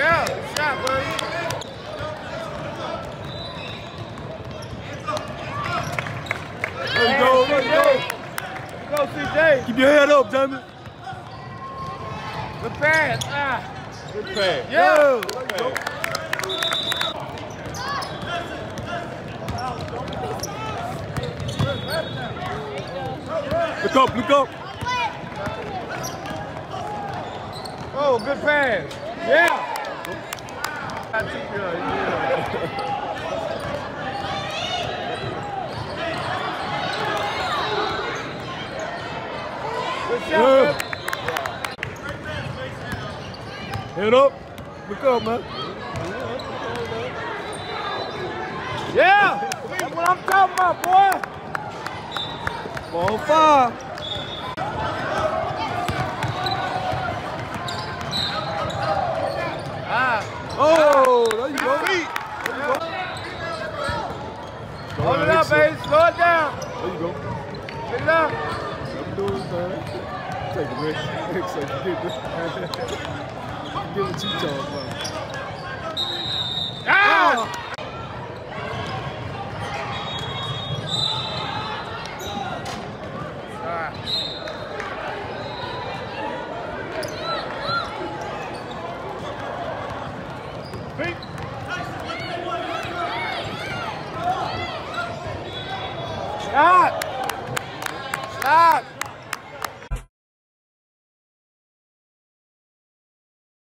Yeah, good shot, buddy. Let's go, let's go. Let's go, CJ. Keep your head up, Jamie. Good pass. Ah. Good pass. Yo. Look up, look up. Oh, good pass. That's good. Head up. Look up, man. Yeah. That's what I'm talking about, boy. Ball five. Ah. Oh, there you go. Hold it up, baby. Slow it down. There you go. Pick it up. I'm doing man. Take a rest. So you get this. Get what you talking about. Ah. Stop! Stop!